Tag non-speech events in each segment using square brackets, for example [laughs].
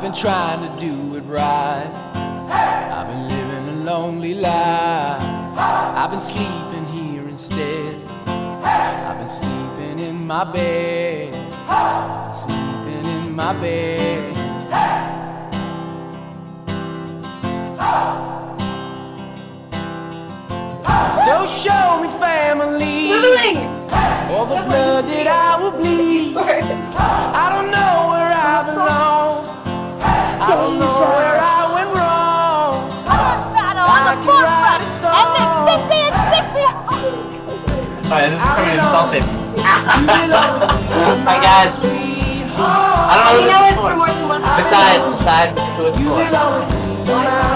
I've been trying to do it right. I've been living a lonely life. I've been sleeping here instead. I've been sleeping in my bed. Sleeping in my bed. So show me family. All the blood that I will bleed. I don't know where I belong. I don't know where I went wrong. on the I can write a forefront, and they're song. 50 and 60. Alright, this is becoming insulting. Hi [laughs] Hi guys. I don't know who You know this it's is for for. more than one. Decide, decide who it's for.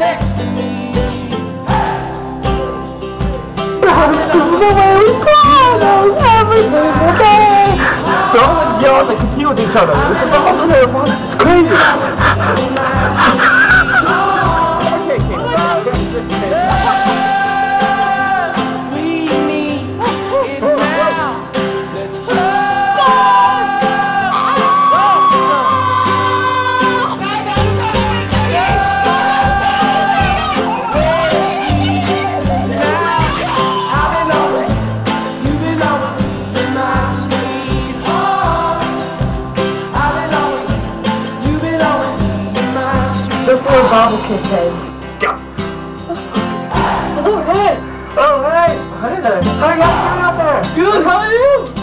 Next to me. So all yell at the compete with each other. This is the ultimate. It's crazy. Four bobble kiss heads. Go. Oh hey. Oh hey. Hey there. You guys out there? Good. How are you?